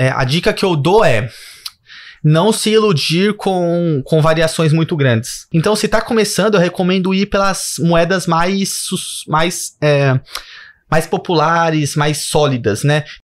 é, a dica que eu dou é não se iludir com, com variações muito grandes. Então, se está começando, eu recomendo ir pelas moedas mais, mais, é, mais populares, mais sólidas, né?